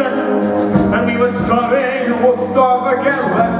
and we were starving, you we'll starve again.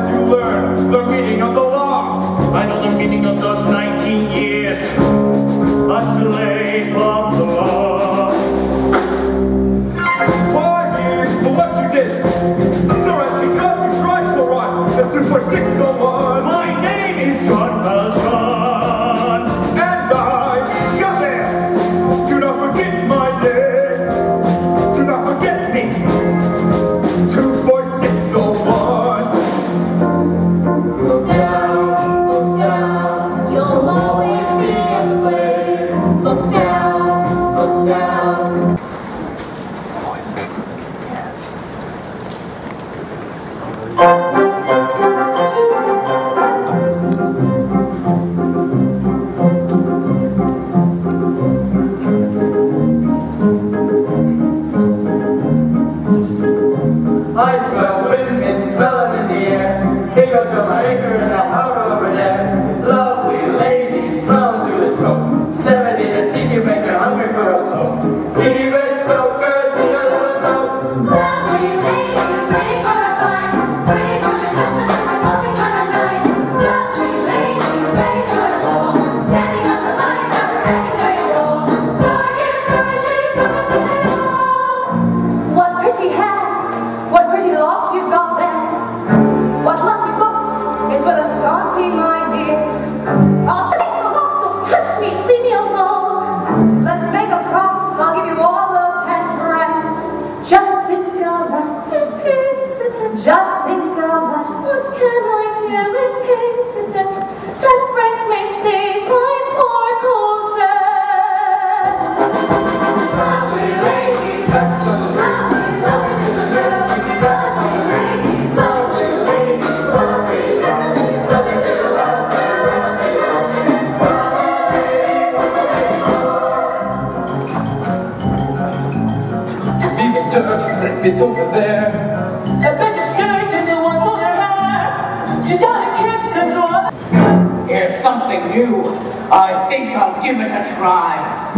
Something new. I think I'll give it a try.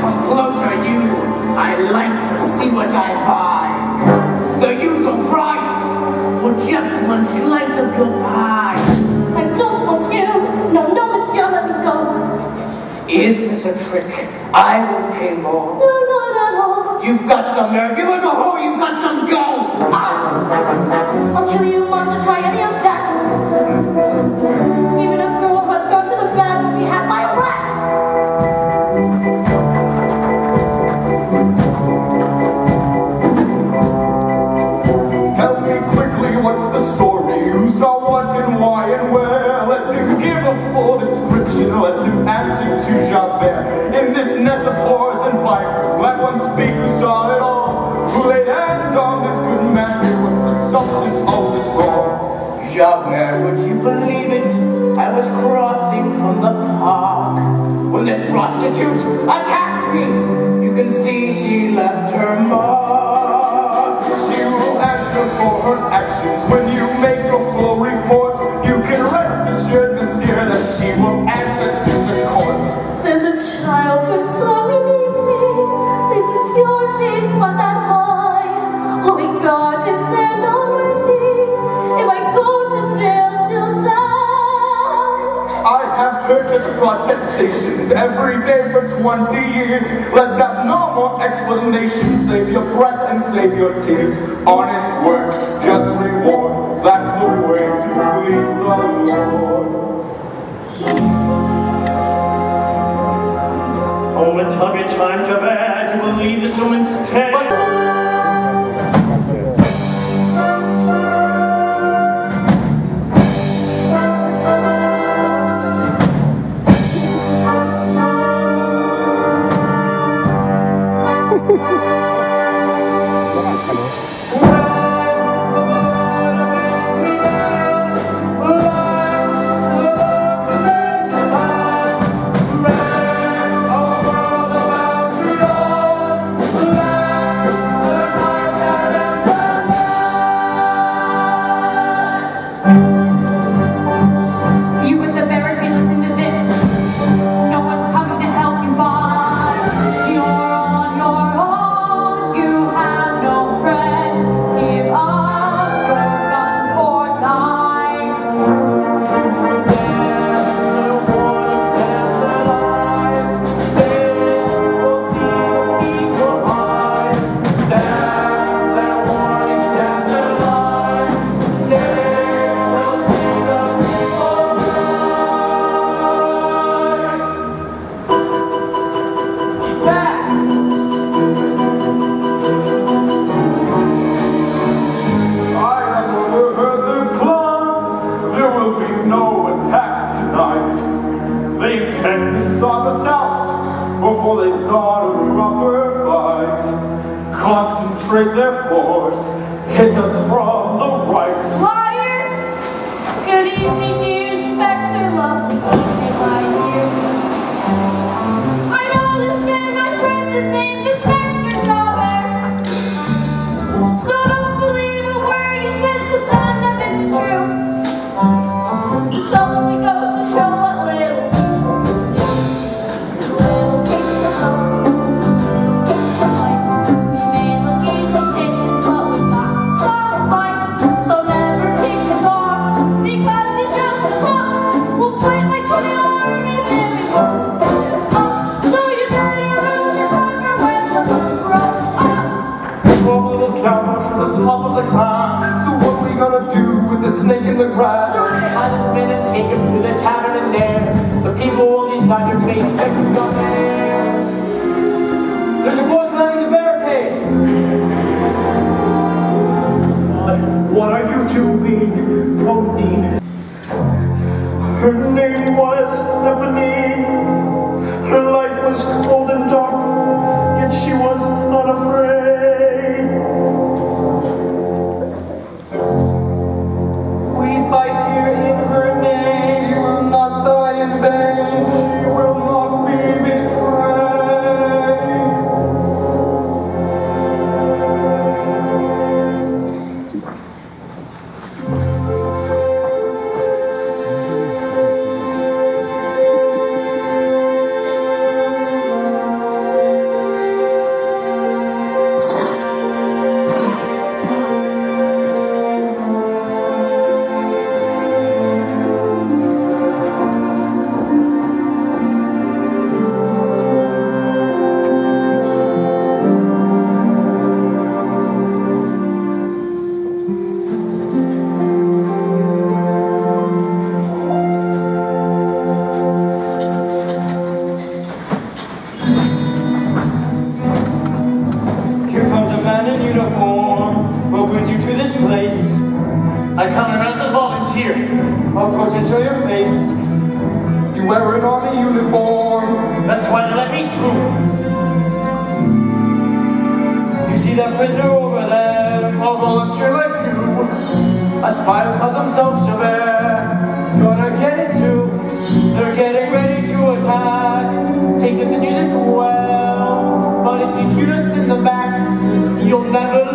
Come closer, you. I like to see what I buy. The usual price for just one slice of your pie. I don't want you. No, no, monsieur, let me go. Is this a trick? I will pay more. No, not at all. You've got some nerve. You little whore, you've got some go. I'll kill you once and try any of that. Even what's the story, who's not what and why and where. Let him give a full description, let him answer to Javert. In this nest of whores and vipers, let one speak who saw it all. Who laid hands on this good man, what's the substance of this wrong? Javert, would you believe it? I was crossing from the park when this prostitute attacked me. You can see she left her mark. She will answer for her protestations every day for 20 years. Let's have no more explanations. Save your breath and save your tears. Honest work, just reward. That's the way to please the Lord. Oh, and tug time, Javert, you will leave this woman's tale. Name was Ebony. Her life was cold and dark, yet she was unafraid.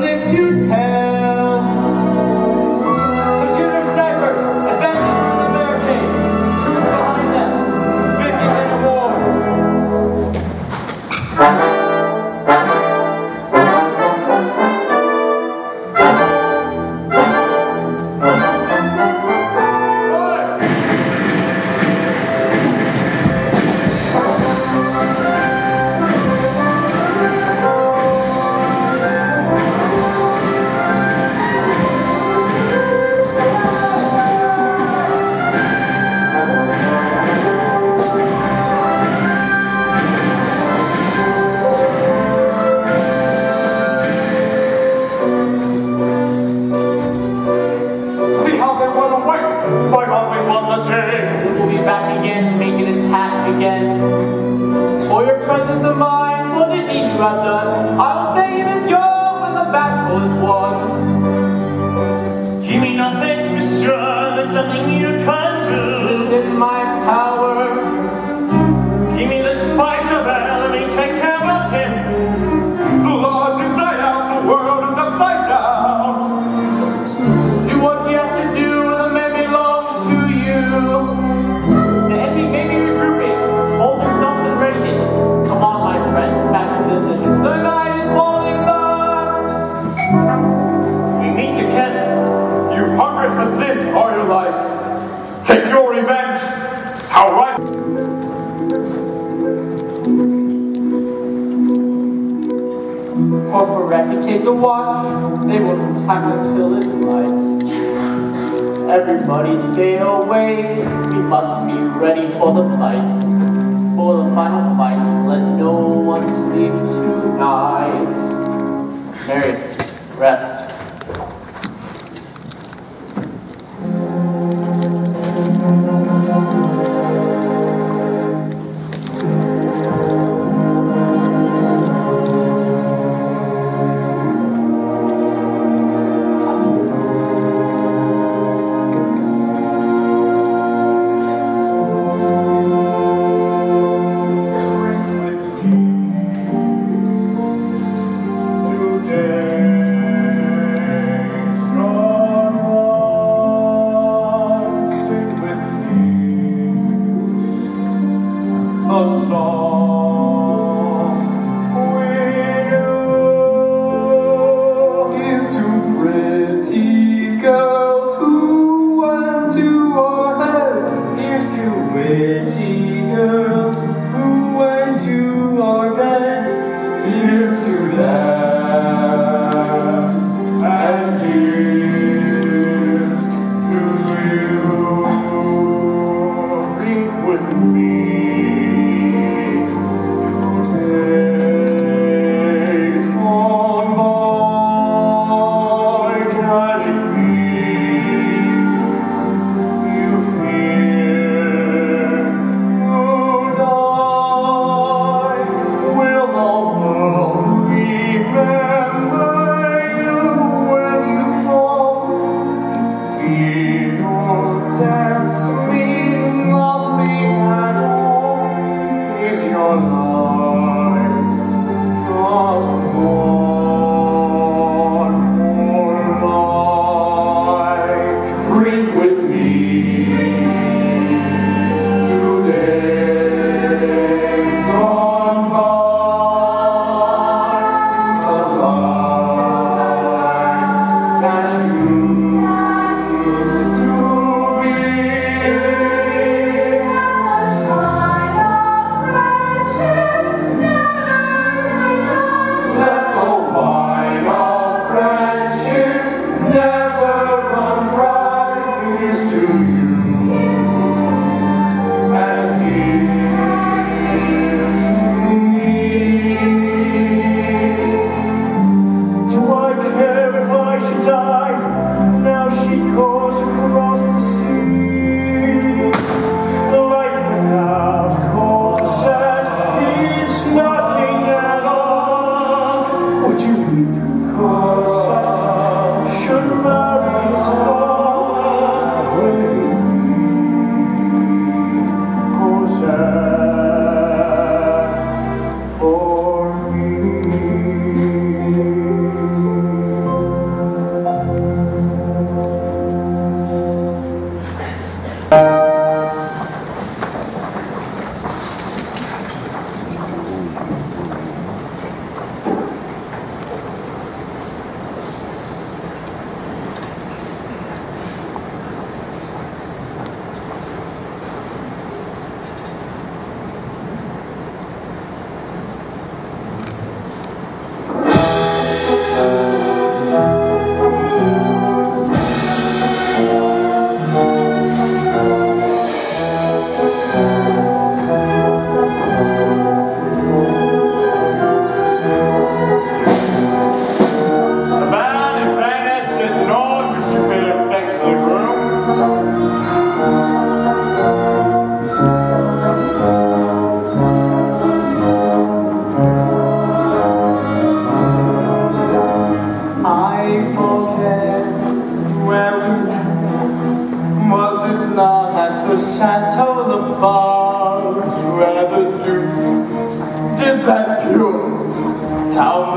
live too Everybody stay awake, we must be ready for the fight. For the final fight, let no one sleep tonight. Marius, rest.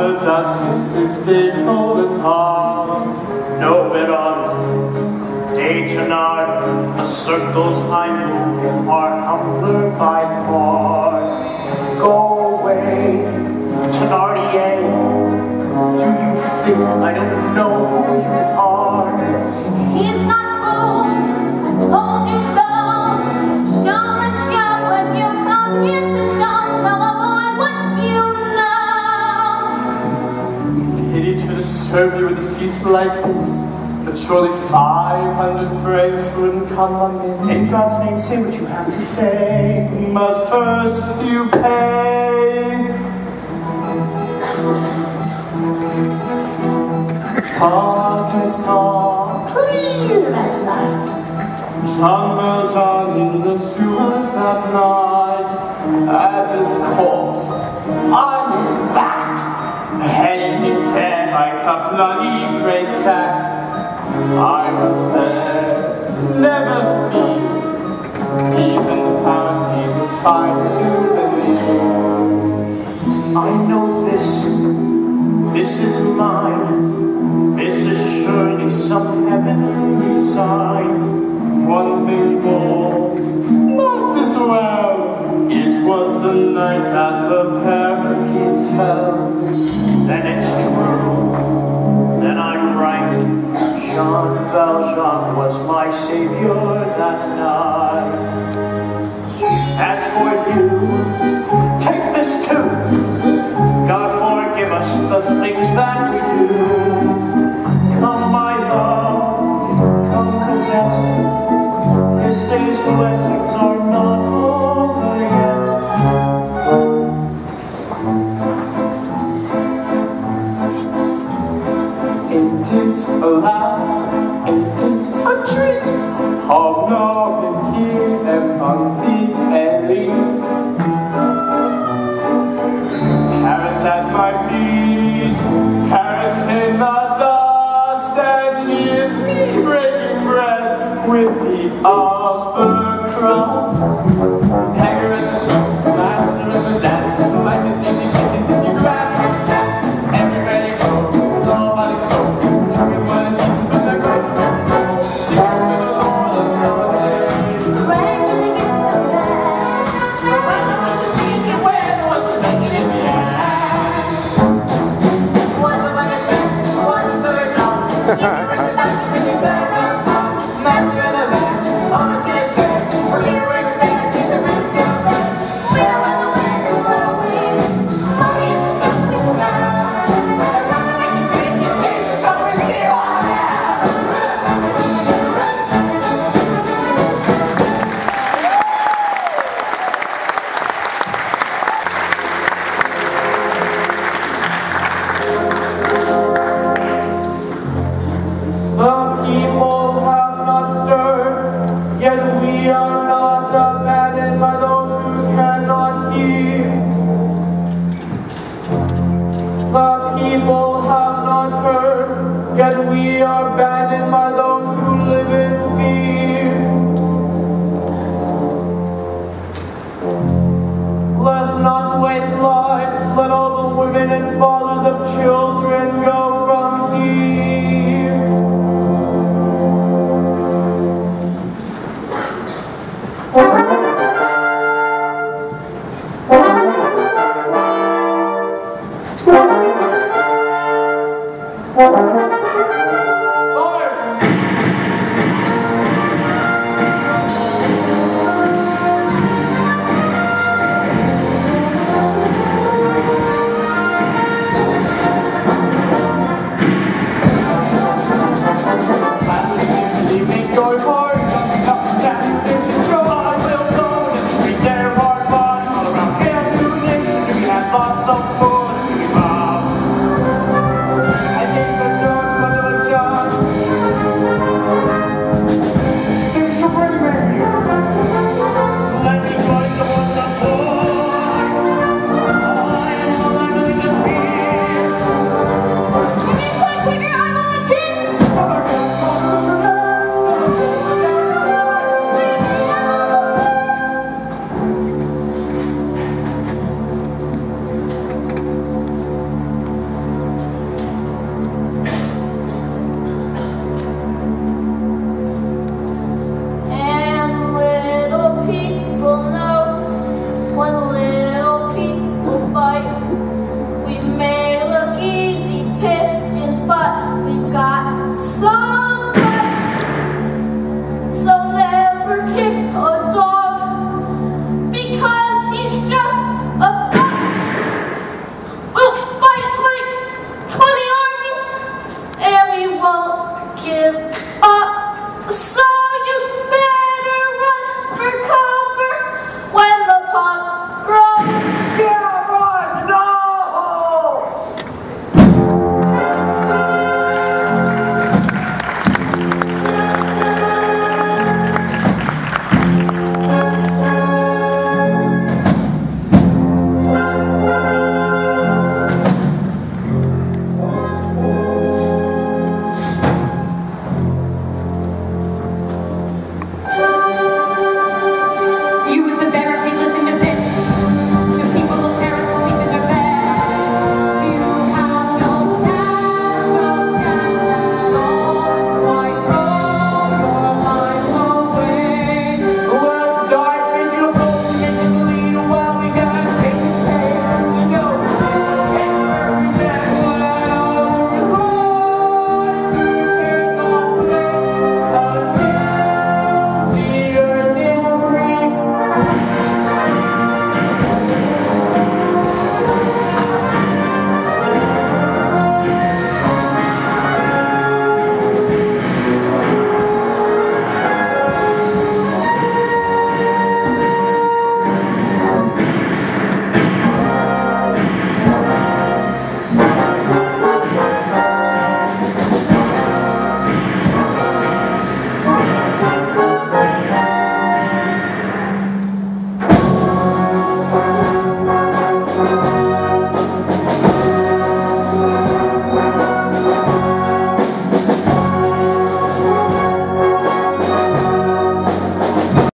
The Duchess's take all the time. No bit on day to night. The circles I move in are humbler by far. Go away, Thenardier. Do you think I don't know To you with a feast like this. But surely 500 francs wouldn't come on this. In God's name, say what you have to say. But first you pay. I saw clear as light Jean Valjean in the sewers that night At this corpse on his back Hanging like a bloody great sack I was there, never fear. Even found his fine souvenir. I know this, this is mine. This is surely some heavenly sign. One thing more, mark this well It was the night that the barricades fell. Then it's Valjean was my savior that night As for you, take this too God forgive us the things that we do. Come, my love, come, Cosette. This day's blessings are not over yet. It a laugh? Ain't it a treat? Hobnobbing here among the elite. Paris at my feet, Paris in the dust, and here's me breaking bread with the upper crust. Master of the for